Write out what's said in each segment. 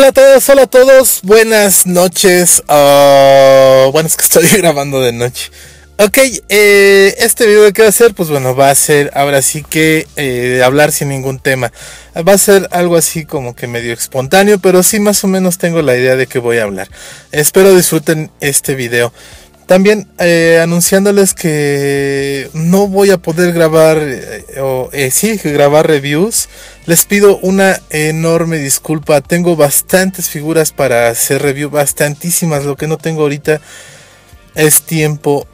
Hola a todos, hola todos, buenas noches. Uh, bueno, es que estoy grabando de noche. Ok, eh, este video que va a hacer, pues bueno, va a ser ahora sí que eh, hablar sin ningún tema. Va a ser algo así como que medio espontáneo, pero sí más o menos tengo la idea de que voy a hablar. Espero disfruten este video. También eh, anunciándoles que no voy a poder grabar, eh, o eh, sí, grabar reviews. Les pido una enorme disculpa. Tengo bastantes figuras para hacer review, bastantísimas. Lo que no tengo ahorita es tiempo.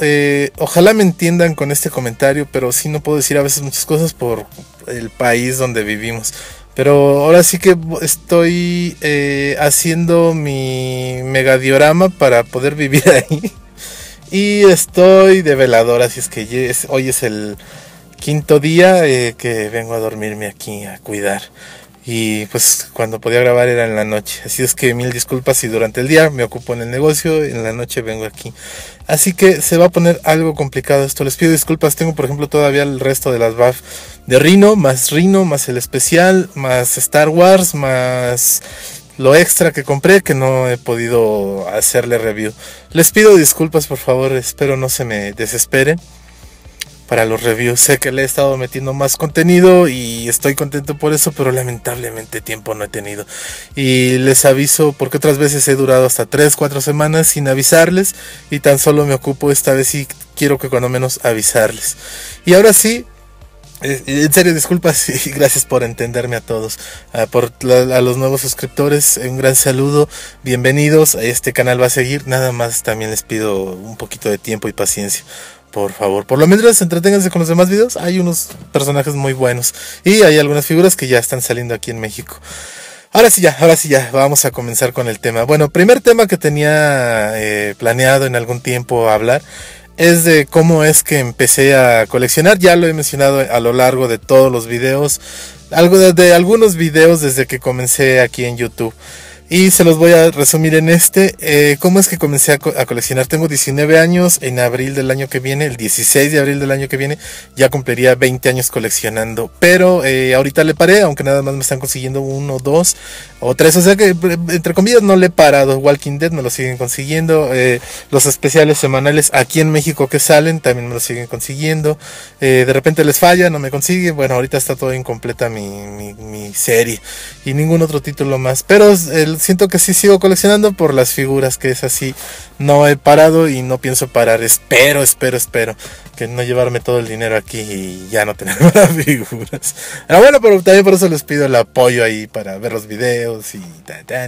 ojalá me entiendan con este comentario, pero sí no puedo decir a veces muchas cosas por el país donde vivimos. Pero ahora sí que estoy haciendo mi megadiorama para poder vivir ahí. Y estoy de velador, así es que hoy es el quinto día eh, que vengo a dormirme aquí a cuidar. Y pues cuando podía grabar era en la noche. Así es que mil disculpas si durante el día me ocupo en el negocio, en la noche vengo aquí. Así que se va a poner algo complicado esto. Les pido disculpas. Tengo por ejemplo todavía el resto de las buff de Rino, más Rino, más el especial, más Star Wars, más lo extra que compré que no he podido hacerle review. Les pido disculpas por favor, espero no se me desesperen para los reviews. Sé que le he estado metiendo más contenido y estoy contento por eso, pero lamentablemente tiempo no he tenido. Y les aviso porque otras veces he durado hasta 3, 4 semanas sin avisarles y tan solo me ocupo esta vez y quiero que cuando menos avisarles. Y ahora sí, eh, en serio, disculpas y gracias por entenderme a todos. Ah, por a los nuevos suscriptores, un gran saludo. Bienvenidos. Este canal va a seguir. Nada más también les pido un poquito de tiempo y paciencia. Por favor, por lo menos entreténganse con los demás videos. Hay unos personajes muy buenos. Y hay algunas figuras que ya están saliendo aquí en México. Ahora sí ya, ahora sí ya, vamos a comenzar con el tema. Bueno, primer tema que tenía eh, planeado en algún tiempo hablar es de cómo es que empecé a coleccionar. Ya lo he mencionado a lo largo de todos los videos, algo de, algunos videos desde que comencé aquí en YouTube. Y se los voy a resumir en este. Eh, ¿Cómo es que comencé a, coleccionar? Tengo 19 años. En abril del año que viene, el 16 de abril del año que viene, ya cumpliría 20 años coleccionando. Pero eh, ahorita le paré, aunque nada más me están consiguiendo uno, dos o tres. O sea que, entre comillas, no le he parado. Walking Dead me lo siguen consiguiendo. Eh, los especiales semanales aquí en México que salen también me lo siguen consiguiendo. de repente les falla, no me consiguen. Bueno, ahorita está todo incompleta mi, mi, serie. Y ningún otro título más. Pero siento que sí sigo coleccionando por las figuras, que es así. No he parado y no pienso parar. Espero, espero, espero que no llevarme todo el dinero aquí y ya no tener más figuras. Pero bueno, pero también por eso les pido el apoyo ahí para ver los videos y,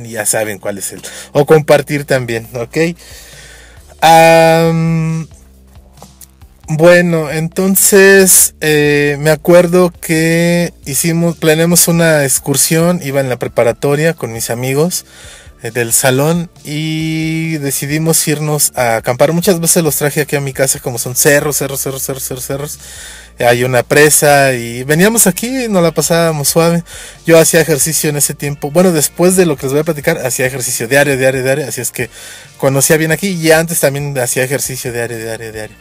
y ya saben cuál es el. O compartir también, ¿ok? Bueno, entonces eh, me acuerdo que hicimos, planeamos una excursión, iba en la preparatoria con mis amigos eh, del salón y decidimos irnos a acampar. Muchas veces los traje aquí a mi casa como son cerros, cerros, cerros, cerros, cerros, cerros. Hay una presa y veníamos aquí y nos la pasábamos suave. Yo hacía ejercicio en ese tiempo. Bueno, después de lo que les voy a platicar, hacía ejercicio diario, diario, diario. Así es que conocía bien aquí y antes también hacía ejercicio diario, diario, diario.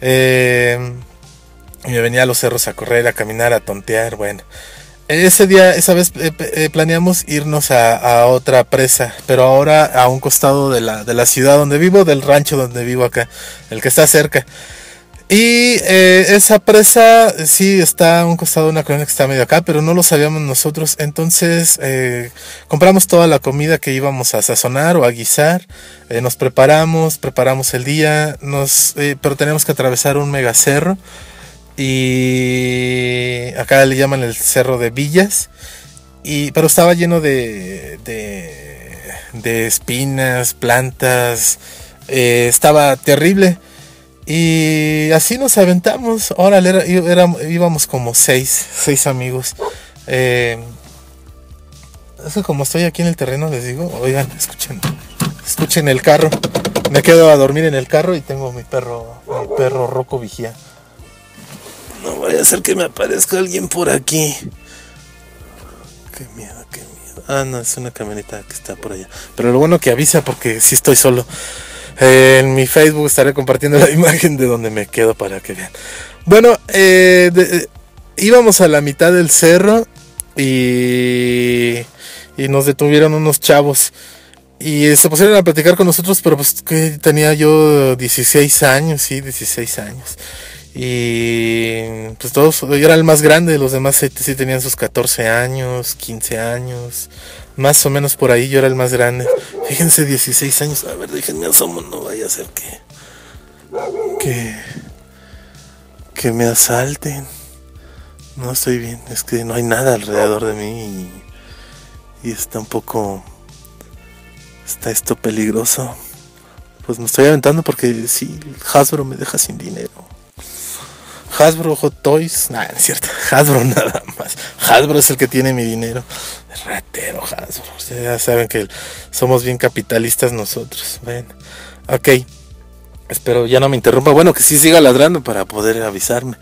Eh, me venía a los cerros a correr, a caminar, a tontear. Bueno, ese día, esa vez eh, eh, planeamos irnos a, otra presa, pero ahora a un costado de la, de la ciudad donde vivo, del rancho donde vivo acá, el que está cerca. Y eh, esa presa sí está a un costado de una colonia que está medio acá, pero no lo sabíamos nosotros. Entonces eh, compramos toda la comida que íbamos a sazonar o a guisar. Eh, nos preparamos, preparamos el día, nos, pero tenemos que atravesar un megacerro. Y acá le llaman el cerro de Villas. Y, pero estaba lleno de, de espinas, plantas. estaba terrible. Y así nos aventamos. Ahora era, íbamos como seis, seis amigos. Eh, eso como estoy aquí en el terreno, les digo, oigan, escuchen, escuchen el carro. Me quedo a dormir en el carro y tengo mi perro, mi perro roco vigía. No vaya a ser que me aparezca alguien por aquí. Qué miedo, qué miedo. Ah, no, es una camioneta que está por allá. Pero lo bueno que avisa porque si estoy solo en mi Facebook estaré compartiendo la imagen de donde me quedo para que vean. Bueno, eh, íbamos a la mitad del cerro y, y nos detuvieron unos chavos. Y se pusieron a platicar con nosotros, pero pues que tenía yo 16 años, sí, 16 años. Y pues todos, yo era el más grande, los demás sí tenían sus 14 años, 15 años, más o menos por ahí yo era el más grande. Fíjense, 16 años, a ver, déjenme asomo, no vaya a ser que... Que... Que me asalten. No estoy bien, es que no hay nada alrededor de mí y, y está un poco... Está esto peligroso. Pues me estoy aventando porque sí, Hasbro me deja sin dinero. Hasbro Hot Toys. Nah, es cierto. Hasbro nada más. Hasbro es el que tiene mi dinero. Ratero Hasbro. Ustedes ya saben que somos bien capitalistas nosotros. Ven. Ok. Espero ya no me interrumpa. Bueno, que sí siga ladrando para poder avisarme.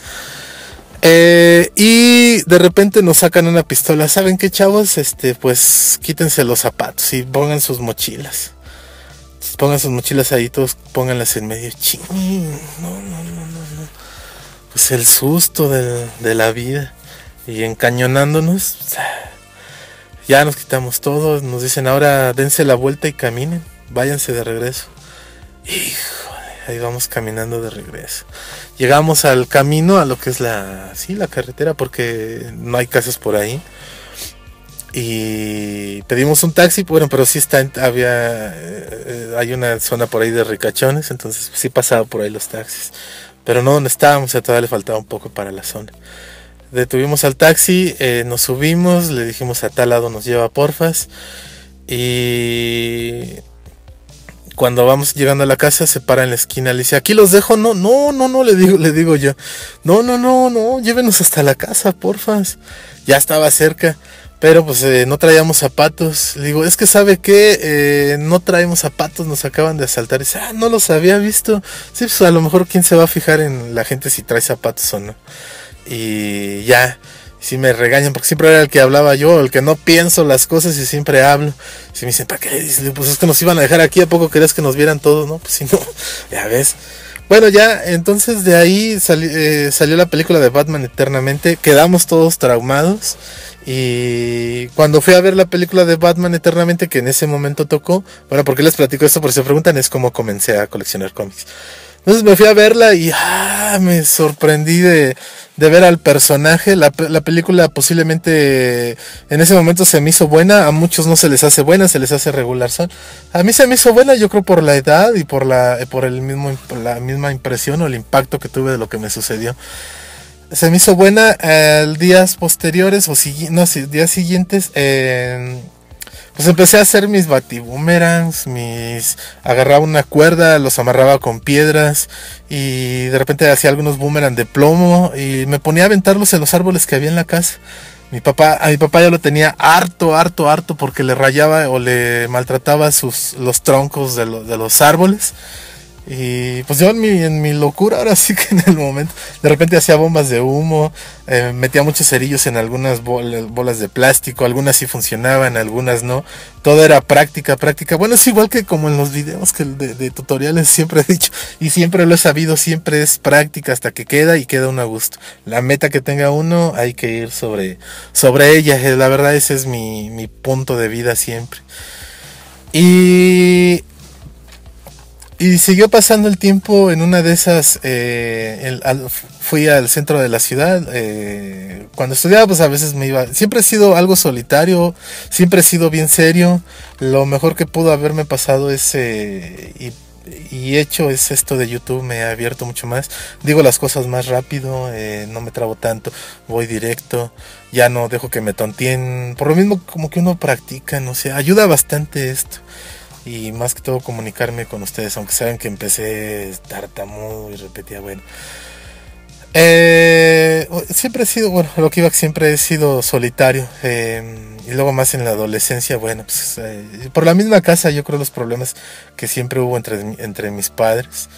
Eh, y de repente nos sacan una pistola. ¿Saben qué, chavos? Este, pues quítense los zapatos y pongan sus mochilas. Pongan sus mochilas ahí, todos pónganlas en medio. Ching. No, no, no, no. Pues el susto de la vida. Y encañonándonos. Ya nos quitamos todos. Nos dicen ahora dense la vuelta y caminen. Váyanse de regreso. Hijo ahí vamos caminando de regreso. Llegamos al camino, a lo que es la, sí, la carretera, porque no hay casas por ahí. Y pedimos un taxi, bueno, pero sí está, había, eh, hay una zona por ahí de ricachones, entonces sí pasaba por ahí los taxis. Pero no donde estábamos, o todavía le faltaba un poco para la zona. Detuvimos al taxi, eh, nos subimos, le dijimos a tal lado nos lleva porfas. Y cuando vamos llegando a la casa se para en la esquina, le dice, aquí los dejo, no, no, no, no, le digo, le digo yo, no, no, no, no, llévenos hasta la casa, porfas. Ya estaba cerca, pero pues eh, no traíamos zapatos. Le digo, es que sabe que eh, no traemos zapatos, nos acaban de asaltar. Dice, ah, no los había visto. Sí, pues a lo mejor quién se va a fijar en la gente si trae zapatos o no. Y ya si me regañan, porque siempre era el que hablaba yo, el que no pienso las cosas y siempre hablo. Si me dicen, ¿para qué? Pues es que nos iban a dejar aquí, ¿a poco querías que nos vieran todos? No, pues si no, ya ves. Bueno, ya, entonces de ahí eh, salió la película de Batman Eternamente, quedamos todos traumados. Y cuando fui a ver la película de Batman Eternamente, que en ese momento tocó, bueno, ¿por qué les platico esto? Por si se preguntan, es como comencé a coleccionar cómics. Entonces me fui a verla y ah, me sorprendí de, de ver al personaje. La, la, película posiblemente en ese momento se me hizo buena. A muchos no se les hace buena, se les hace regular. Son. A mí se me hizo buena, yo creo por la edad y por la, por el mismo, la misma impresión o el impacto que tuve de lo que me sucedió. Se me hizo buena. Eh, días posteriores o no, días siguientes. Eh, pues empecé a hacer mis batiboomerangs, mis agarraba una cuerda, los amarraba con piedras y de repente hacía algunos boomerang de plomo y me ponía a aventarlos en los árboles que había en la casa. Mi papá, a mi papá ya lo tenía harto, harto, harto porque le rayaba o le maltrataba sus los troncos de, de los árboles. Y pues yo en mi, en mi locura, ahora sí que en el momento, de repente hacía bombas de humo, eh, metía muchos cerillos en algunas bolas de plástico, algunas sí funcionaban, algunas no. Todo era práctica, práctica. Bueno, es igual que como en los videos que de, tutoriales siempre he dicho, y siempre lo he sabido, siempre es práctica hasta que queda y queda un a gusto. La meta que tenga uno hay que ir sobre, sobre ella, eh, la verdad ese es mi, mi punto de vida siempre. Y y siguió pasando el tiempo en una de esas, eh, fui al centro de la ciudad, eh, cuando estudiaba pues a veces me iba, siempre he sido algo solitario, siempre he sido bien serio, lo mejor que pudo haberme pasado es, eh, y, y, hecho es esto de YouTube, me ha abierto mucho más, digo las cosas más rápido, no me trabo tanto, voy directo, ya no dejo que me tonteen, por lo mismo como que uno practica, no sé, ayuda bastante esto y más que todo comunicarme con ustedes, aunque saben que empecé tartamudo y repetía, bueno. Eh, siempre he sido, bueno, lo que iba siempre he sido solitario. Eh, y luego más en la adolescencia, bueno, pues eh, por la misma casa yo creo los problemas que siempre hubo entre, entre mis padres.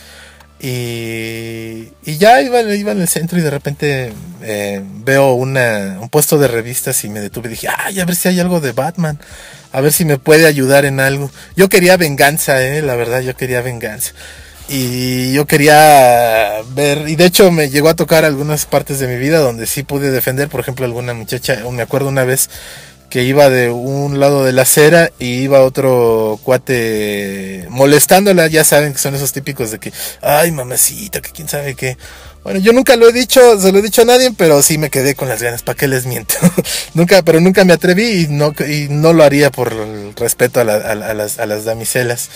Y, y ya iba, iba en el centro y de repente veo una, un puesto de revistas y me detuve y dije, ay, a ver si hay algo de Batman a ver si me puede ayudar en algo. Yo quería venganza, eh, la verdad, yo quería venganza. Y yo quería ver, y de hecho me llegó a tocar algunas partes de mi vida donde sí pude defender, por ejemplo, alguna muchacha, me acuerdo una vez que iba de un lado de la acera y iba otro cuate molestándola, ya saben que son esos típicos de que, ay mamacita, que quién sabe qué. Bueno, yo nunca lo he dicho, se lo he dicho a nadie, pero sí me quedé con las ganas, ¿para qué les miento? nunca, pero nunca me atreví y no, y no lo haría por respeto a, las, damiselas.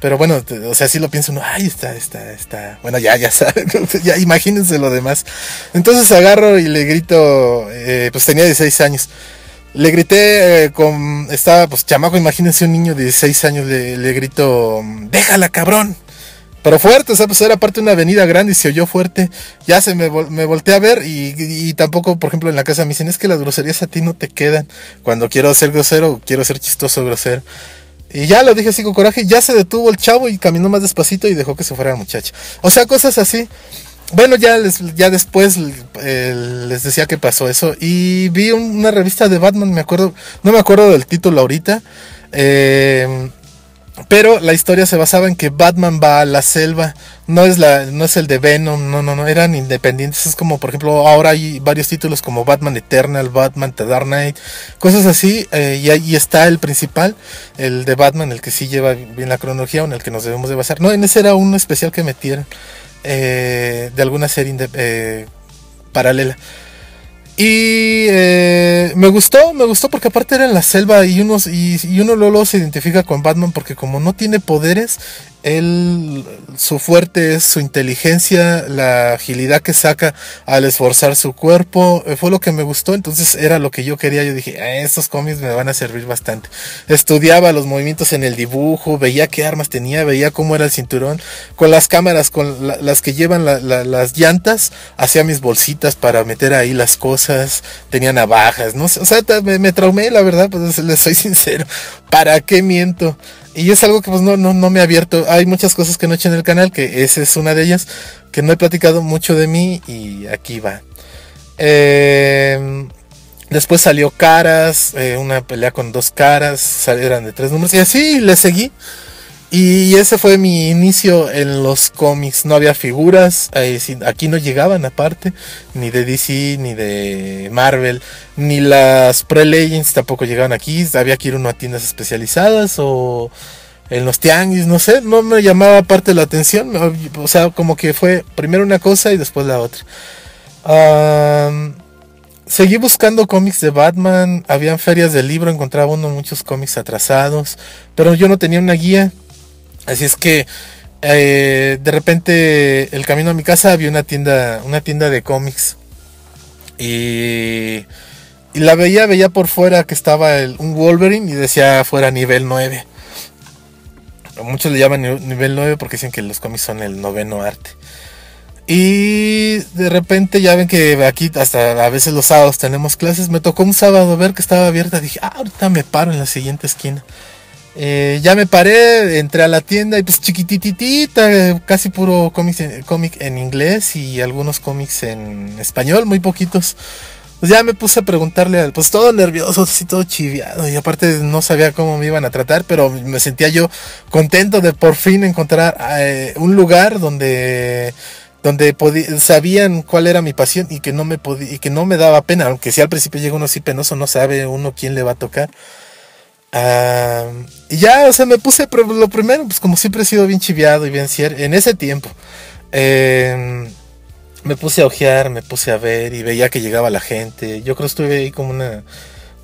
Pero bueno, o sea, sí lo pienso uno, ay, está, está, está. Bueno, ya, ya saben, ya imagínense lo demás. Entonces agarro y le grito, eh, pues tenía 16 años. Le grité eh, con. Estaba, pues, chamaco, imagínense un niño de 16 años, le, le grito, déjala, cabrón. Pero fuerte, o sea, pues era parte de una avenida grande y se oyó fuerte. Ya se me, volteé a ver y, y, tampoco, por ejemplo, en la casa me dicen, es que las groserías a ti no te quedan. Cuando quiero ser grosero, quiero ser chistoso grosero. Y ya lo dije así con coraje, ya se detuvo el chavo y caminó más despacito y dejó que se fuera la muchacha. O sea, cosas así. Bueno, ya, ya después eh, les decía que pasó eso. Y vi una revista de Batman, me acuerdo, no me acuerdo del título ahorita. Eh, pero la historia se basaba en que Batman va a la selva. No es, la, no es el de Venom, no, no, no, eran independientes. Es como, por ejemplo, ahora hay varios títulos como Batman Eternal, Batman The Dark Knight, cosas así. Eh, y ahí está el principal, el de Batman, el que sí lleva bien la cronología, en el que nos debemos de basar. No, en ese era uno especial que metieron. Eh, de alguna serie eh, paralela. Y eh, me gustó, me gustó porque aparte era en la selva y, y uno luego se identifica con Batman porque como no tiene poderes, él, su fuerte es su inteligencia, la agilidad que saca al esforzar su cuerpo, eh, fue lo que me gustó, entonces era lo que yo quería, yo dije, ah, estos cómics me van a servir bastante. Estudiaba los movimientos en el dibujo, veía qué armas tenía, veía cómo era el cinturón, con las cámaras, con las que llevan las llantas, hacía mis bolsitas para meter ahí las cosas, tenía navajas, no sé, o sea, me, me traumé, la verdad, pues les soy sincero, ¿para qué miento? Y es algo que pues no, no, no me ha abierto. Hay muchas cosas que no he hecho en el canal, que esa es una de ellas, que no he platicado mucho de mí y aquí va. Em, después salió Caras, eh, una pelea con dos caras, salieron de tres números y así le seguí. Y ese fue mi inicio en los cómics. No había figuras, aquí no llegaban aparte, ni de DC, ni de Marvel, ni las Pre-Legends tampoco llegaban aquí. Había que ir uno a tiendas especializadas o en los tianguis, no sé, no me llamaba aparte la atención. O sea, como que fue primero una cosa y después la otra. seguí buscando cómics de Batman, habían ferias de libro, encontraba uno muchos cómics atrasados, pero yo no tenía una guía Así es que eh, de repente el camino a mi casa había una tienda, una tienda de cómics. Y, y, la veía, veía por fuera que estaba un Wolverine y decía fuera nivel 9. Muchos le llaman nivel 9 porque dicen que los cómics son el noveno arte. Y de repente ya ven que aquí hasta a veces los sábados tenemos clases. Me tocó un sábado ver que estaba abierta. Dije, ah, ahorita me paro en la siguiente esquina. Eh, ya me paré, entré a la tienda y pues chiquititita, casi puro cómic en, inglés y algunos cómics en español, muy poquitos. Pues ya me puse a preguntarle, pues todo nervioso, así todo chiviado y aparte no sabía cómo me iban a tratar, pero me sentía yo contento de por fin encontrar eh, un lugar donde donde sabían cuál era mi pasión y que no me y que no me daba pena, aunque si al principio llega uno así penoso, no sabe uno quién le va a tocar y ya, o sea, me puse, lo primero, pues como siempre he sido bien chiviado y bien cierto, en ese tiempo, em, me puse a ojear, me puse a ver y veía que llegaba la gente. Yo creo que estuve ahí como una,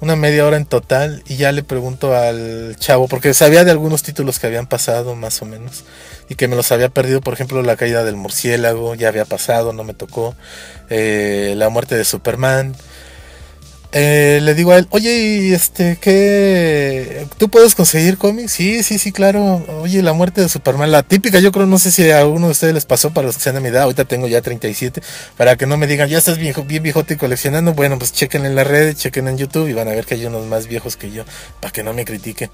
una media hora en total y ya le pregunto al chavo, porque sabía de algunos títulos que habían pasado más o menos y que me los había perdido, por ejemplo, la caída del murciélago, ya había pasado, no me tocó, eh, la muerte de Superman. Eh, le digo a él, oye, este, ¿qué? ¿Tú puedes conseguir cómics? Sí, sí, sí, claro. Oye, la muerte de Superman, la típica, yo creo, no sé si a alguno de ustedes les pasó para los que sean de mi edad, ahorita tengo ya 37, para que no me digan, ya estás viejo, bien viejote coleccionando, bueno, pues chequen en la red, chequen en YouTube y van a ver que hay unos más viejos que yo, para que no me critiquen.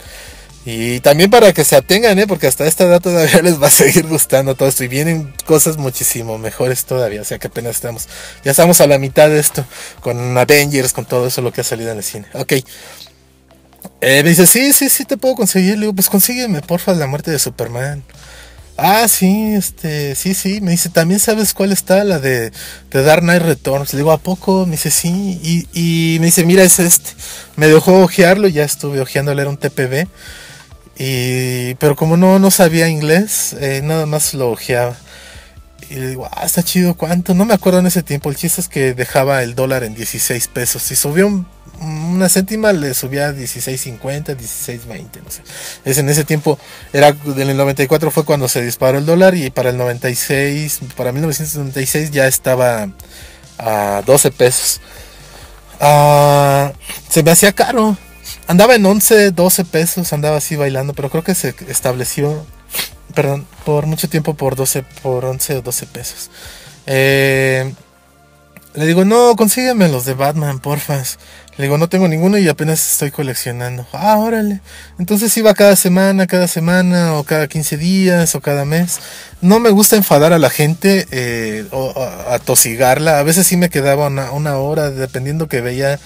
Y también para que se atengan, ¿eh? porque hasta esta edad todavía les va a seguir gustando todo esto. Y vienen cosas muchísimo mejores todavía. O sea que apenas estamos. Ya estamos a la mitad de esto. Con Avengers, con todo eso lo que ha salido en el cine. Ok. Eh, me dice, sí, sí, sí te puedo conseguir. Le digo, pues consígueme, porfa, la muerte de Superman. Ah, sí, este, sí, sí. Me dice, ¿también sabes cuál está? La de, de Dark Knight Returns. Le digo, ¿a poco? Me dice, sí. Y, y me dice, mira, es este. Me dejó ojearlo, ya estuve ojeándole, era un TPB. Y, pero como no, no sabía inglés, eh, nada más lo ojeaba. Y le digo, ah, está chido, ¿cuánto? No me acuerdo en ese tiempo. El chiste es que dejaba el dólar en 16 pesos. Y subió un una céntima le subía a 16.50, 16.20, no sé. Es en ese tiempo, era en el 94 fue cuando se disparó el dólar y para el 96, para 1996 ya estaba a 12 pesos. Ah, se me hacía caro. Andaba en 11, 12 pesos, andaba así bailando, pero creo que se estableció, perdón, por mucho tiempo por 12, por 11 o 12 pesos. Eh, le digo, no, consígueme los de Batman, porfas. Le digo, no tengo ninguno y apenas estoy coleccionando. Ah, órale. Entonces iba cada semana, cada semana, o cada 15 días, o cada mes. No me gusta enfadar a la gente eh, o. A veces sí me quedaba una, una hora, dependiendo que veía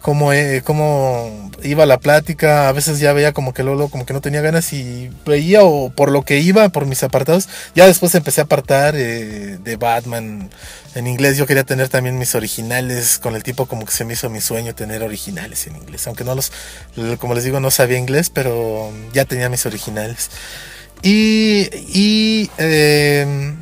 cómo, eh, cómo iba la plática, a veces ya veía como que luego como que no tenía ganas y veía o por lo que iba, por mis apartados, ya después empecé a apartar eh, de Batman en inglés, yo quería tener también mis originales, con el tipo como que se me hizo mi sueño tener originales en inglés, aunque no los, como les digo, no sabía inglés, pero ya tenía mis originales. Y, y eh,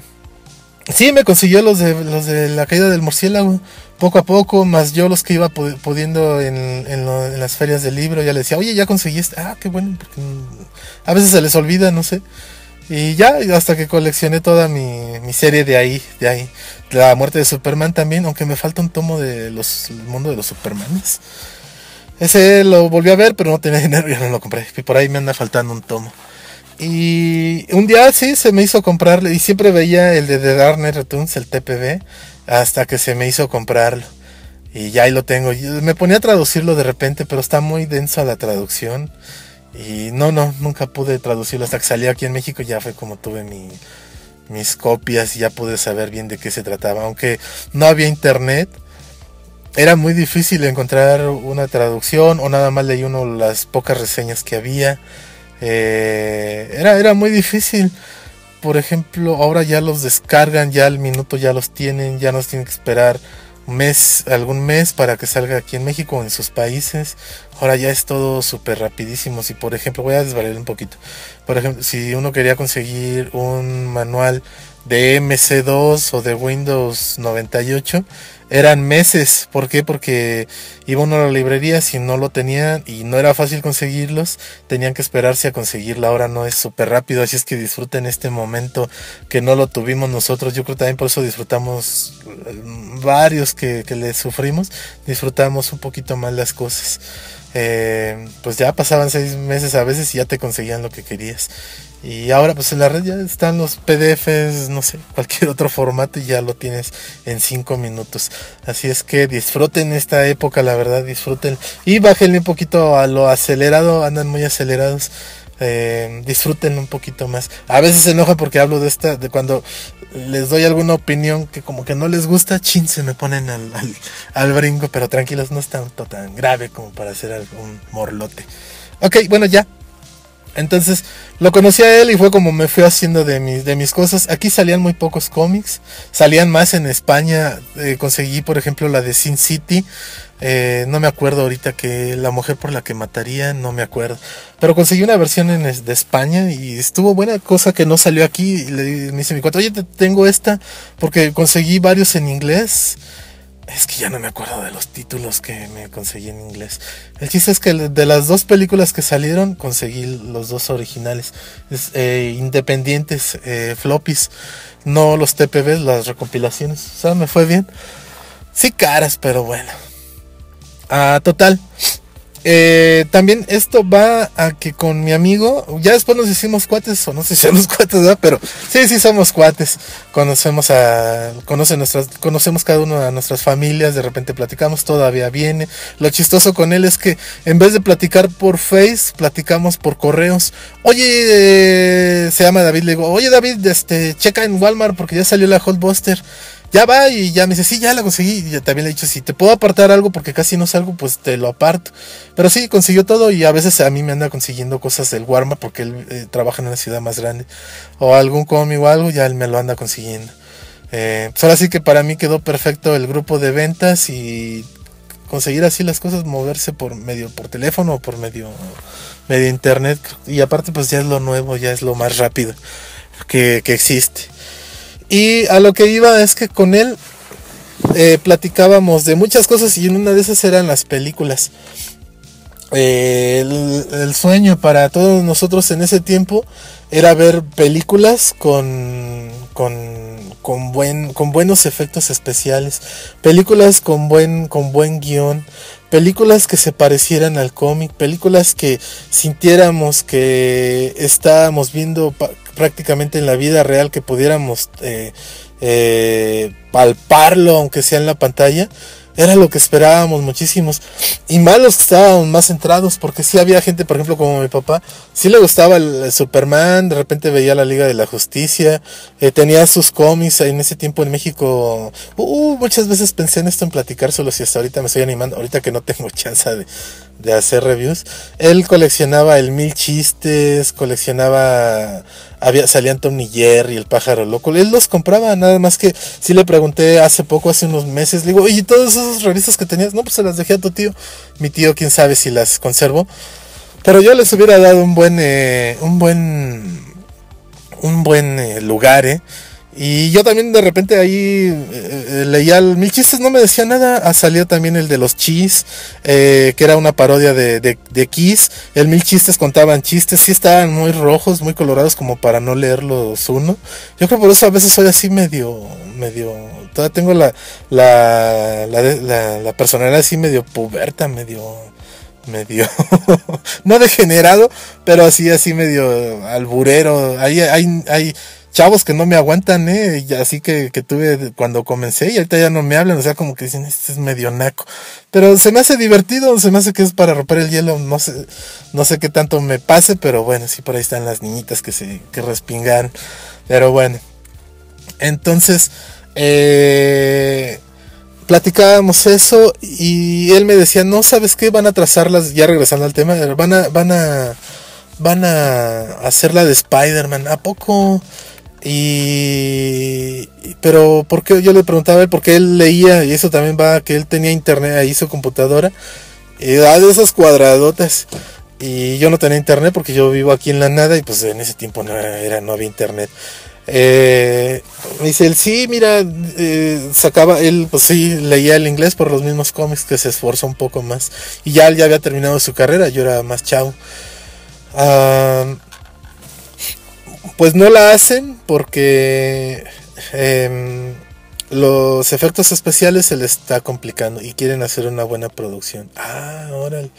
sí, me consiguió los de, los de la caída del murciélago poco a poco, más yo los que iba pudiendo en, las ferias del libro, ya le decía, oye, ya conseguiste, ah, qué bueno, porque a veces se les olvida, no sé. Y ya, hasta que coleccioné toda mi, serie de ahí, de ahí. La muerte de Superman también, aunque me falta un tomo de los el mundo de los Supermanes. Ese lo volví a ver, pero no tenía dinero, ya no lo compré. Y por ahí me anda faltando un tomo. Y un día sí se me hizo comprarle, y siempre veía el de The Dark Returns, el TPB hasta que se me hizo comprarlo. Y ya ahí lo tengo. me ponía a traducirlo de repente, pero está muy densa la traducción. Y no, no, nunca pude traducirlo hasta que salí aquí en México. Ya fue como tuve mi, mis copias y ya pude saber bien de qué se trataba. Aunque no había internet, era muy difícil encontrar una traducción o nada más leí uno las pocas reseñas que había. Eh, era, era muy difícil por ejemplo, ahora ya los descargan, ya al minuto ya los tienen, ya no tienen que esperar mes, algún mes para que salga aquí en México o en sus países. Ahora ya es todo súper rapidísimo. Si por ejemplo, voy a desvariar un poquito. Por ejemplo, si uno quería conseguir un manual de MC2 o de Windows 98, eran meses. ¿Por qué? Porque iba uno a la librería, si no lo tenían y no era fácil conseguirlos, tenían que esperarse a conseguirlo. Ahora no es súper rápido, así es que disfruten este momento que no lo tuvimos nosotros. Yo creo también por eso disfrutamos eh, varios que, que le sufrimos, disfrutamos un poquito más las cosas. Eh, pues ya pasaban seis meses a veces y ya te conseguían lo que querías. Y ahora pues en la red ya están los PDFs, no sé, cualquier otro formato y ya lo tienes en 5 minutos. Así es que disfruten esta época, la verdad, disfruten. Y bájenle un poquito a lo acelerado, andan muy acelerados. Eh, disfruten un poquito más. A veces se enoja porque hablo de esta, de cuando les doy alguna opinión que como que no les gusta, chin, se me ponen al, al, brinco, pero tranquilos, no es tanto tan grave como para hacer algún morlote. Ok, bueno, ya, entonces lo conocí a él y fue como me fui haciendo de mis, de mis cosas. Aquí salían muy pocos cómics, salían más en España. Eh, conseguí, por ejemplo, la de Sin City. Eh, no me acuerdo ahorita que la mujer por la que mataría, no me acuerdo. Pero conseguí una versión en, de España y estuvo buena, cosa que no salió aquí. Y le, me dice mi cuate, oye, tengo esta, porque conseguí varios en inglés. Es que ya no me acuerdo de los títulos que me conseguí en inglés. El chiste es que de las dos películas que salieron, conseguí los dos originales. Eh, independientes, eh, floppies. No los TPBs, las recompilaciones. O sea, me fue bien. Sí caras, pero bueno. Ah, total. Eh, también esto va a que con mi amigo, ya después nos hicimos cuates, o no sé si somos cuates, ¿verdad? Pero sí, sí somos cuates. Conocemos a, conoce conocemos cada uno a nuestras familias, de repente platicamos, todavía viene. Lo chistoso con él es que en vez de platicar por Face, platicamos por correos. Oye, eh, se llama David, le digo, oye David, este, checa en Walmart porque ya salió la Hotbuster ya va y ya me dice, sí, ya la conseguí. Y también le he dicho, si te puedo apartar algo porque casi no salgo, pues te lo aparto. Pero sí, consiguió todo y a veces a mí me anda consiguiendo cosas del Walmart porque él eh, trabaja en una ciudad más grande. O algún cómic o algo, ya él me lo anda consiguiendo. Eh, pues ahora sí que para mí quedó perfecto el grupo de ventas y conseguir así las cosas, moverse por medio, por teléfono o por medio, medio internet. Y aparte pues ya es lo nuevo, ya es lo más rápido que, existe. Y a lo que iba es que con él eh, platicábamos de muchas cosas y una de esas eran las películas. Eh, el, sueño para todos nosotros en ese tiempo era ver películas con, con, con, buen, con buenos efectos especiales, películas con buen, con buen guion, películas que se parecieran al cómic, películas que sintiéramos que estábamos viendo prácticamente en la vida real, que pudiéramos eh, eh, palparlo, aunque sea en la pantalla. Era lo que esperábamos muchísimos. Y más los que estábamos más centrados, porque si había gente, por ejemplo, como mi papá, sí le gustaba el, Superman, de repente veía la Liga de la Justicia, eh, tenía sus cómics en ese tiempo en México. Uh, muchas veces pensé en esto, en platicar solo si hasta ahorita me estoy animando, ahorita que no tengo chance de, de hacer reviews. Él coleccionaba el Mil Chistes, coleccionaba había, salían Tom y el pájaro loco. Él los compraba, nada más que si le pregunté hace poco, hace unos meses, le digo, oye, todas esas revistas que tenías, no, pues se las dejé a tu tío. Mi tío, quién sabe si las conservo. Pero yo les hubiera dado un buen, eh, un buen, un buen eh, lugar, eh. Y yo también de repente ahí eh, eh, leía el Mil Chistes, no me decía nada. Ah, salió también el de los Chis, eh, que era una parodia de, de, Kiss. El Mil Chistes contaban chistes, sí estaban muy rojos, muy colorados como para no leerlos uno. Yo creo por eso a veces soy así medio, medio, todavía tengo la, la, la, la, personalidad así medio puberta, medio medio no degenerado, pero así así medio alburero. Ahí hay, hay chavos que no me aguantan, ¿eh? así que, que, tuve cuando comencé y ahorita ya no me hablan, o sea, como que dicen, este es medio naco. Pero se me hace divertido, se me hace que es para romper el hielo, no sé, no sé qué tanto me pase, pero bueno, sí, por ahí están las niñitas que se, que respingan. Pero bueno, entonces, eh, platicábamos eso y él me decía, no, ¿sabes qué? Van a trazarlas, ya regresando al tema, van a, van a, van a hacer la de Spider-Man. ¿A poco? Y pero porque yo le preguntaba a él porque él leía y eso también va que él tenía internet ahí su computadora y da de esas cuadradotas. Y yo no tenía internet porque yo vivo aquí en la nada y pues en ese tiempo no era no había internet. Eh, me dice él sí mira eh, sacaba él pues sí leía el inglés por los mismos cómics que se esforzó un poco más. Y ya él ya había terminado su carrera yo era más chavo. Ah, pues no la hacen porque em, los efectos especiales se les está complicando y quieren hacer una buena producción. Ah, órale.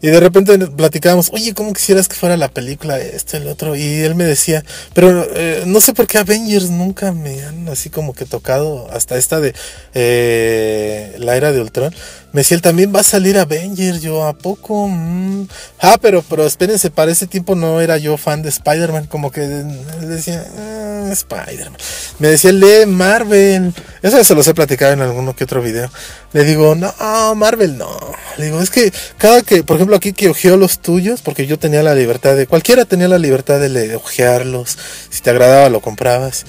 Y de repente platicábamos, oye, ¿cómo quisieras que fuera la película este, el otro? Y él me decía, pero eh, no sé por qué Avengers nunca me han así como que tocado hasta esta de eh, la era de Ultron. Me decía, él también va a salir Avengers, yo, ¿a poco? Mm. Ah, pero, pero espérense, para ese tiempo no era yo fan de Spider-Man, como que decía, ah, Spider-Man. Me decía, lee Marvel. Eso se los he platicado en alguno que otro video. Le digo, no, Marvel no. Le digo, es que cada que, por ejemplo, aquí que ojeó los tuyos, porque yo tenía la libertad de, cualquiera tenía la libertad de ojearlos. Si te agradaba, lo comprabas.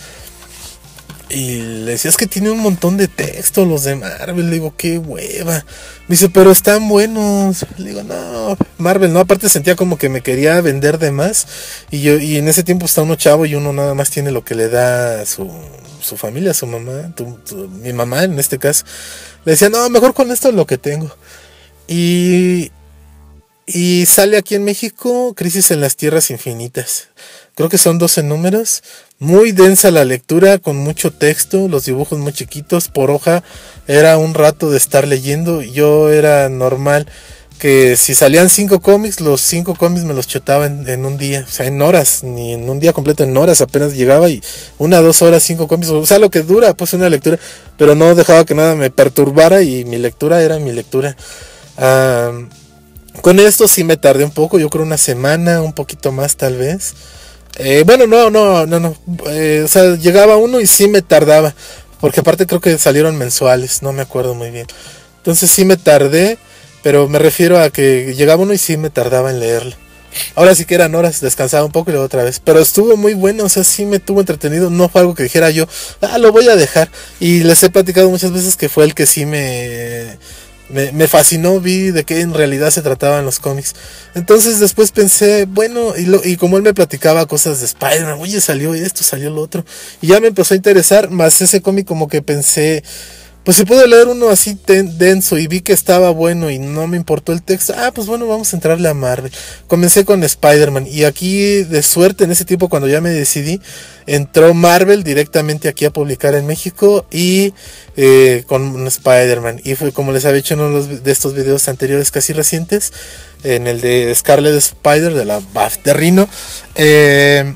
Y le decía, es que tiene un montón de texto los de Marvel. Le digo, qué hueva. Me dice, pero están buenos. Le digo, no, Marvel, no. Aparte sentía como que me quería vender de más. Y yo, y en ese tiempo está uno chavo y uno nada más tiene lo que le da su, su familia, su mamá, mi mamá en este caso. Le decía, no, mejor con esto es lo que tengo. Y, y sale aquí en México Crisis en las Tierras Infinitas. Creo que son 12 números. Muy densa la lectura, con mucho texto, los dibujos muy chiquitos. Por hoja era un rato de estar leyendo. Yo era normal que si salían cinco cómics, los cinco cómics me los chotaba en, un día, o sea, en horas, ni en un día completo, en horas apenas llegaba y una, dos horas, cinco cómics, o sea, lo que dura, pues una lectura, pero no dejaba que nada me perturbara y mi lectura era mi lectura. con esto sí me tardé un poco, yo creo una semana, un poquito más tal vez. Eh, bueno, no, no, no, no, eh, o sea, llegaba uno y sí me tardaba. Porque aparte creo que salieron mensuales, no me acuerdo muy bien. Entonces sí me tardé, pero me refiero a que llegaba uno y sí me tardaba en leerlo. Ahora sí que eran horas, descansaba un poco y luego otra vez. Pero estuvo muy bueno, o sea, sí me tuvo entretenido. No fue algo que dijera yo, ah, lo voy a dejar. Y les he platicado muchas veces que fue el que sí me, me, fascinó, vi de qué en realidad se trataban los cómics. Entonces después pensé, bueno, y, lo, y como él me platicaba cosas de Spider-Man, oye, salió esto, salió lo otro. Y ya me empezó a interesar, más ese cómic como que pensé pues se pudo leer uno así denso y vi que estaba bueno y no me importó el texto. Ah, pues bueno, vamos a entrarle a Marvel. Comencé con Spider-Man y aquí de suerte en ese tiempo cuando ya me decidí, entró Marvel directamente aquí a publicar en México y eh, con Spider-Man. Y fue como les había hecho en uno de estos videos anteriores casi recientes, en el de Scarlet Spider de la BAF de Rino. Eh,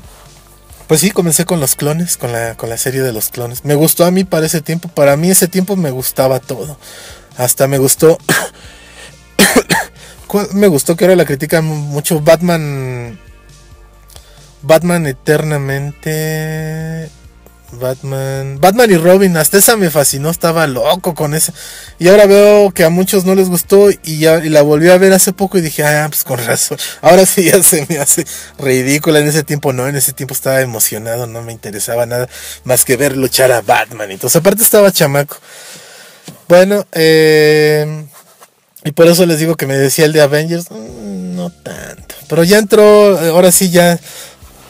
pues sí, comencé con los clones, con la, con la serie de los clones. Me gustó a mí para ese tiempo, para mí ese tiempo me gustaba todo. Hasta me gustó... me gustó que ahora la critican mucho Batman... Batman eternamente... Batman, Batman y Robin, hasta esa me fascinó, estaba loco con esa. Y ahora veo que a muchos no les gustó y ya la volví a ver hace poco y dije, ah, pues con razón. Ahora sí ya se me hace ridícula. En ese tiempo no, en ese tiempo estaba emocionado, no me interesaba nada más que ver luchar a Batman. Entonces, aparte estaba chamaco. Bueno, eh, y por eso les digo que me decía el de Avengers, mm, no tanto. Pero ya entró, ahora sí ya.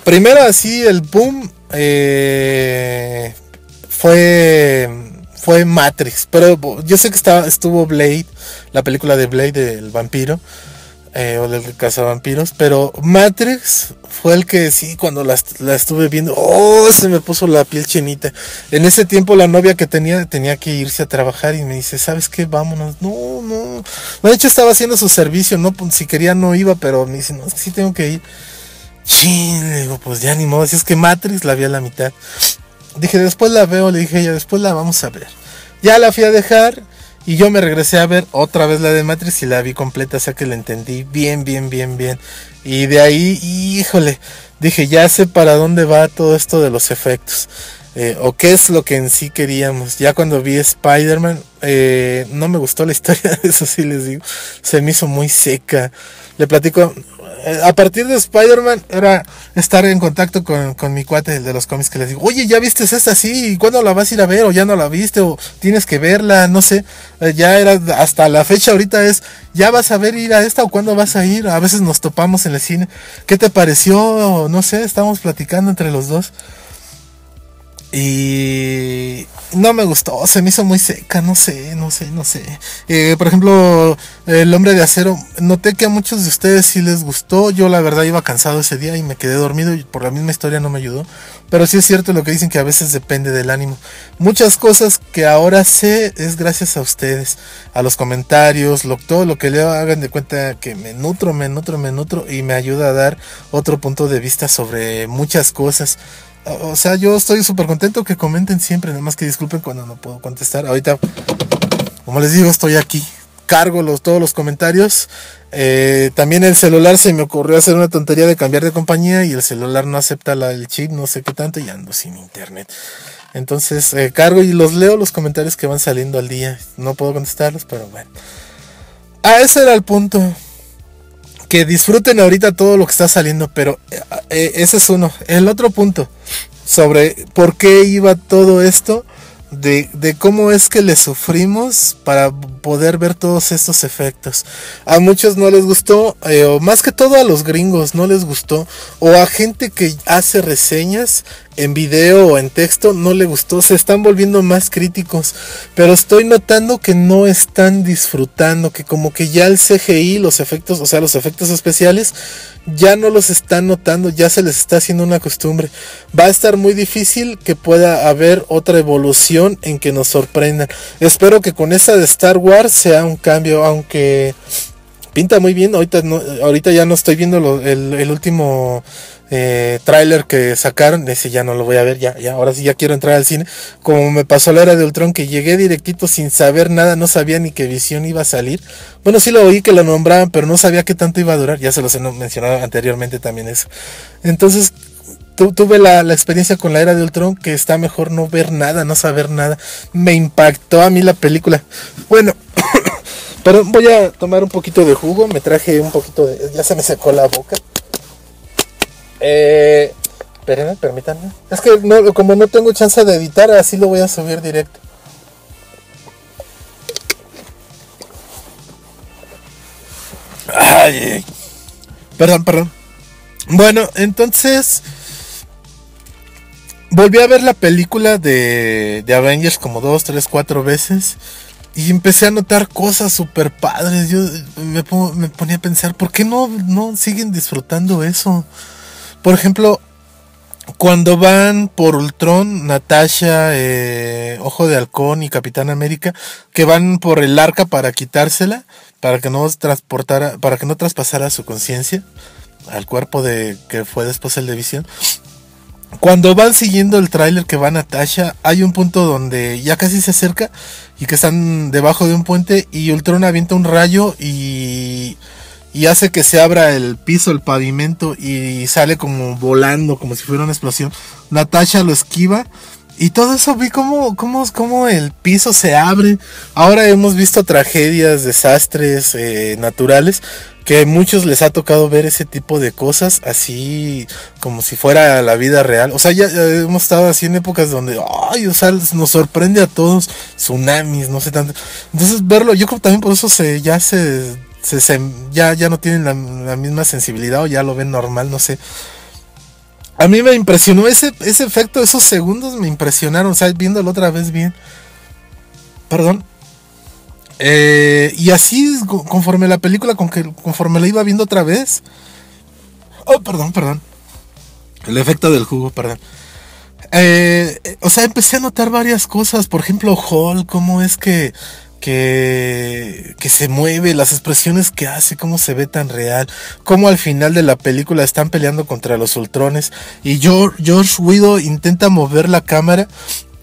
Primero así el boom eh, fue fue Matrix, pero yo sé que estaba, estuvo Blade, la película de Blade del vampiro eh, o del cazavampiros, pero Matrix fue el que sí cuando la, estuve viendo, oh, se me puso la piel chinita. En ese tiempo la novia que tenía tenía que irse a trabajar y me dice, ¿sabes qué? Vámonos. No, no. De hecho estaba haciendo su servicio, no pues, si quería no iba, pero me dice, no, sí tengo que ir. Chin, le digo, pues ya ni modo. Si es que Matrix la vi a la mitad. Dije, después la veo, le dije ella, después la vamos a ver. Ya la fui a dejar y yo me regresé a ver otra vez la de Matrix y la vi completa, o sea que la entendí bien, bien, bien, bien. Y de ahí, híjole, dije, ya sé para dónde va todo esto de los efectos. Eh, o qué es lo que en sí queríamos. Ya cuando vi Spider-Man, eh, no me gustó la historia, eso sí les digo. Se me hizo muy seca. Le platico, a partir de Spider-Man era estar en contacto con, mi cuate de los cómics que les digo, oye, ¿ya viste esta? Sí, ¿y cuándo la vas a ir a ver? ¿O ya no la viste? ¿O tienes que verla? No sé. Eh, ya era hasta la fecha ahorita es, ¿ya vas a ver ir a esta o cuándo vas a ir? A veces nos topamos en el cine. ¿Qué te pareció? No sé, estamos platicando entre los dos. Y no me gustó, se me hizo muy seca, no sé, no sé, no sé. Eh, por ejemplo, El hombre de acero, noté que a muchos de ustedes sí les gustó. Yo la verdad iba cansado ese día y me quedé dormido y por la misma historia no me ayudó. Pero sí es cierto lo que dicen que a veces depende del ánimo. Muchas cosas que ahora sé es gracias a ustedes, a los comentarios, lo, todo lo que leo, hagan de cuenta que me nutro, me nutro, me nutro y me ayuda a dar otro punto de vista sobre muchas cosas. O sea, yo estoy súper contento que comenten siempre, nada más que disculpen cuando no puedo contestar. Ahorita, como les digo, estoy aquí. Cargo los, todos los comentarios. Eh, también el celular se me ocurrió hacer una tontería de cambiar de compañía y el celular no acepta la, el chip, no sé qué tanto, y ando sin internet. Entonces eh, cargo y los leo los comentarios que van saliendo al día. No puedo contestarlos, pero bueno. Ah, ese era el punto que disfruten ahorita todo lo que está saliendo, pero eh, ese es uno. El otro punto sobre por qué iba todo esto, de, de, cómo es que le sufrimos para poder ver todos estos efectos. A muchos no les gustó, eh, o más que todo a los gringos no les gustó, o a gente que hace reseñas en video o en texto no le gustó, se están volviendo más críticos, pero estoy notando que no están disfrutando, que como que ya el CGI, los efectos, o sea, los efectos especiales, ya no los están notando, ya se les está haciendo una costumbre. Va a estar muy difícil que pueda haber otra evolución en que nos sorprendan. Espero que con esa de Star Wars sea un cambio, aunque pinta muy bien. Ahorita, no, ahorita ya no estoy viendo el, último eh, tráiler que sacaron, ese ya no lo voy a ver, ya, ya, ahora sí ya quiero entrar al cine, como me pasó la era de Ultron, que llegué directito sin saber nada, no sabía ni qué visión iba a salir, bueno, sí lo oí que lo nombraban, pero no sabía qué tanto iba a durar, ya se los he mencionado anteriormente también eso, entonces, tuve la, la, experiencia con la era de Ultron que está mejor no ver nada, no saber nada. Me impactó a mí la película. Bueno, pero voy a tomar un poquito de jugo. Me traje un poquito de. Ya se me secó la boca. Eh, espérenme, permítanme. Es que no, como no tengo chance de editar, así lo voy a subir directo. Ay, perdón, perdón. Bueno, entonces volví a ver la película de, de Avengers como dos, tres, cuatro veces. Y empecé a notar cosas súper padres. Yo me, me, ponía a pensar, ¿por qué no, no siguen disfrutando eso? Por ejemplo, cuando van por Ultron, Natasha, eh, Ojo de Halcón y Capitán América, que van por el arca para quitársela, para que no transportara, para que no traspasara su conciencia al cuerpo de que fue después el de Visión. Cuando van siguiendo el tráiler que va Natasha, hay un punto donde ya casi se acerca y que están debajo de un puente y Ultron avienta un rayo y, y hace que se abra el piso, el pavimento y sale como volando, como si fuera una explosión. Natasha lo esquiva y todo eso vi como, como, como el piso se abre. Ahora hemos visto tragedias, desastres eh, naturales que a muchos les ha tocado ver ese tipo de cosas así como si fuera la vida real. O sea, ya, hemos estado así en épocas donde, ay, o sea, nos sorprende a todos, tsunamis, no sé tanto. Entonces verlo, yo creo que también por eso se, ya se, se, ya, ya no tienen la, misma sensibilidad o ya lo ven normal, no sé. A mí me impresionó ese, ese efecto, esos segundos me impresionaron, o sea, viéndolo otra vez bien. Perdón. Eh, y así, conforme la película, conforme la iba viendo otra vez. Oh, perdón, perdón. El efecto del jugo, perdón. Eh, o sea, empecé a notar varias cosas. Por ejemplo, Hall, cómo es que, que, que se mueve, las expresiones que hace, cómo se ve tan real. Cómo al final de la película están peleando contra los ultrones. Y George, George Widow intenta mover la cámara.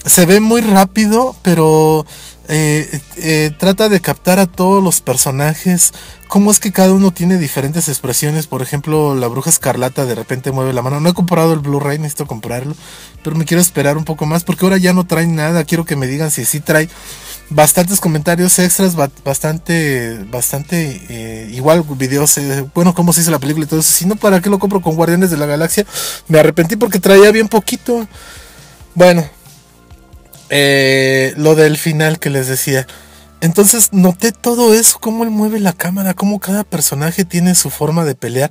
Se ve muy rápido, pero eh, eh, trata de captar a todos los personajes. Cómo es que cada uno tiene diferentes expresiones. Por ejemplo, la bruja escarlata de repente mueve la mano. No he comprado el Blu-ray, necesito comprarlo. Pero me quiero esperar un poco más porque ahora ya no trae nada. Quiero que me digan si sí trae bastantes comentarios extras, bastante, bastante, eh, igual videos, bueno, cómo se hizo la película y todo eso. Si no, ¿para qué lo compro con Guardianes de la Galaxia? Me arrepentí porque traía bien poquito. Bueno, eh, lo del final que les decía. Entonces noté todo eso, cómo él mueve la cámara, cómo cada personaje tiene su forma de pelear.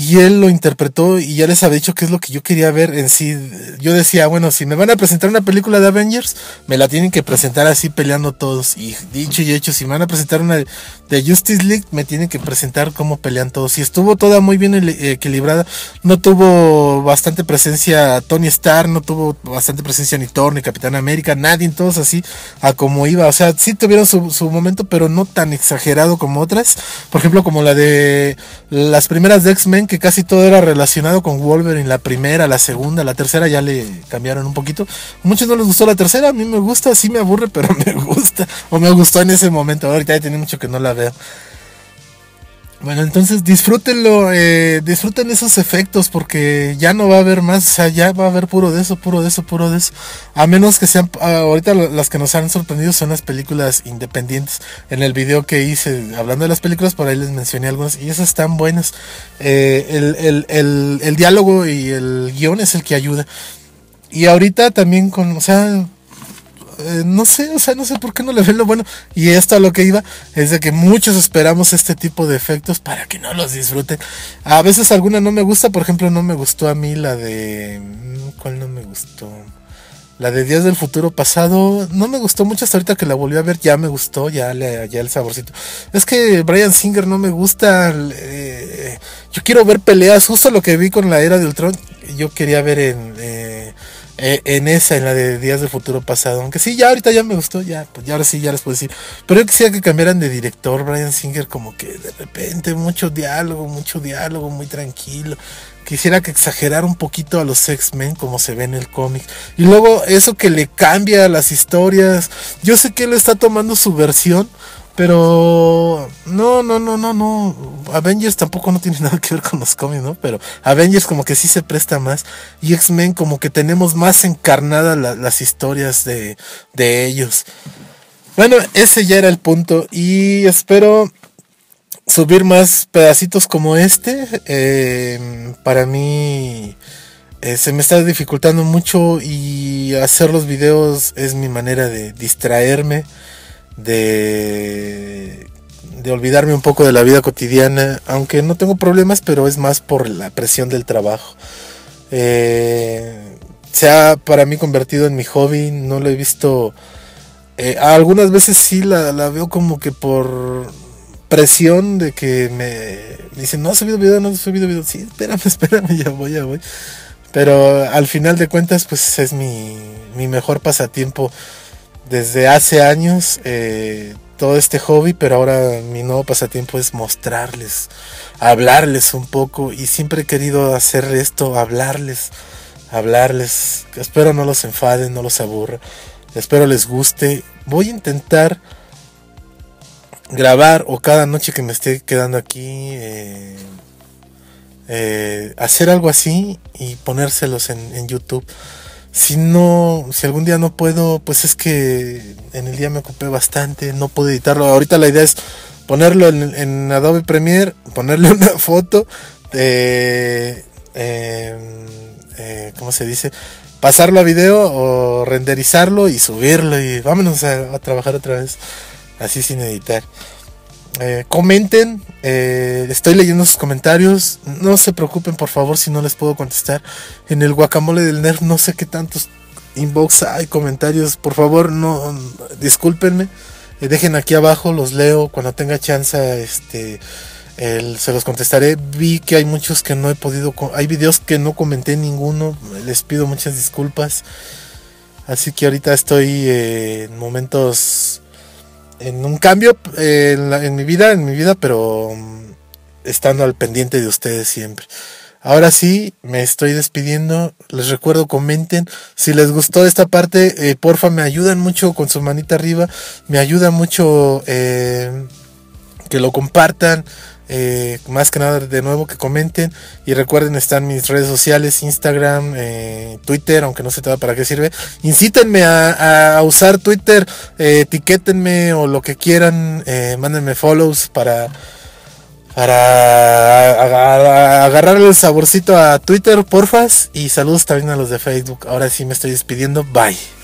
Y él lo interpretó y ya les había dicho que es lo que yo quería ver en sí. Yo decía, bueno, si me van a presentar una película de Avengers, me la tienen que presentar así peleando todos. Y dicho y hecho, si me van a presentar una de Justice League, me tienen que presentar cómo pelean todos. Y estuvo toda muy bien equilibrada. No tuvo bastante presencia Tony Stark, no tuvo bastante presencia ni Thor, ni Capitán América, nadie, todos así a como iba. O sea, sí tuvieron su, momento, pero no tan exagerado como otras. Por ejemplo, como la de las primeras de X-Men que casi todo era relacionado con Wolverine, la primera, la segunda, la tercera ya le cambiaron un poquito. Muchos no les gustó la tercera, a mí me gusta, sí me aburre, pero me gusta, o me gustó en ese momento, ahorita ya tiene mucho que no la veo. Bueno, entonces disfrútenlo, eh, disfruten esos efectos porque ya no va a haber más, o sea, ya va a haber puro de eso, puro de eso, puro de eso. A menos que sean, ah, ahorita las que nos han sorprendido son las películas independientes. En el video que hice hablando de las películas, por ahí les mencioné algunas y esas están buenas. Eh, el, el, el, el diálogo y el guion es el que ayuda. Y ahorita también con, o sea, eh, no sé, o sea, no sé por qué no le ven lo bueno. Y esto a lo que iba es de que muchos esperamos este tipo de efectos para que no los disfruten. A veces alguna no me gusta, por ejemplo, no me gustó a mí la de... Mm, ¿Cuál no me gustó? La de Días del Futuro Pasado no me gustó mucho hasta ahorita que la volví a ver, ya me gustó, ya, le, ya el saborcito. Es que Brian Singer no me gusta. Eh, yo quiero ver peleas, justo lo que vi con la era de Ultron, yo quería ver en... Eh, eh, en esa, en la de Días del Futuro Pasado. Aunque sí, ya ahorita ya me gustó, ya, pues ya ahora sí ya les puedo decir. Pero yo quisiera que cambiaran de director, Brian Singer, como que de repente mucho diálogo, mucho diálogo, muy tranquilo. Quisiera que exagerara un poquito a los X-Men como se ve en el cómic. Y luego eso que le cambia las historias. Yo sé que él está tomando su versión, Pero no, no, no, no, no. Avengers tampoco no tiene nada que ver con los cómics, ¿no? Pero Avengers como que sí se presta más. Y X-Men como que tenemos más encarnadas las historias de, de ellos. Bueno, ese ya era el punto. Y espero subir más pedacitos como este. Eh, para mí eh, se me está dificultando mucho y hacer los videos es mi manera de distraerme, de, de olvidarme un poco de la vida cotidiana, aunque no tengo problemas, pero es más por la presión del trabajo. Eh, se ha para mí convertido en mi hobby, no lo he visto... Eh, algunas veces sí la, la, veo como que por presión de que me dicen, no has subido video, no has subido video. Sí, espérame, espérame, ya voy, ya voy. Pero al final de cuentas, pues es mi, mi mejor pasatiempo desde hace años. Eh, todo este hobby, pero ahora mi nuevo pasatiempo es mostrarles, hablarles un poco. Y siempre he querido hacer esto, hablarles, hablarles. Espero no los enfaden, no los aburra. Espero les guste. Voy a intentar grabar o cada noche que me esté quedando aquí. Eh, eh, hacer algo así y ponérselos en, YouTube. Si no, si algún día no puedo, pues es que en el día me ocupé bastante, no pude editarlo. Ahorita la idea es ponerlo en, Adobe Premiere, ponerle una foto, de, em, eh, ¿cómo se dice? Pasarlo a video o renderizarlo y subirlo y vámonos a trabajar otra vez así sin editar. Eh, comenten, eh, estoy leyendo sus comentarios. No se preocupen, por favor, si no les puedo contestar. En el guacamole del nerd, no sé qué tantos inbox hay, comentarios. Por favor, no discúlpenme. Eh, dejen aquí abajo, los leo cuando tenga chance. Este, se los contestaré. Vi que hay muchos que no he podido. Hay videos que no comenté ninguno. Les pido muchas disculpas. Así que ahorita estoy en momentos en un cambio eh, en, mi vida, en mi vida, pero mm, estando al pendiente de ustedes siempre. Ahora sí, me estoy despidiendo. Les recuerdo, comenten. Si les gustó esta parte, eh, porfa, me ayudan mucho con su manita arriba. Me ayuda mucho eh, que lo compartan. Eh, más que nada, de nuevo, que comenten. Y recuerden, están mis redes sociales, Instagram, eh, Twitter, aunque no sé todavía para qué sirve. Incítenme a, usar Twitter, eh, etiquétenme o lo que quieran, mándenme follows para, para agarrarle el saborcito a Twitter, porfas. Y saludos también a los de Facebook. Ahora sí me estoy despidiendo. Bye.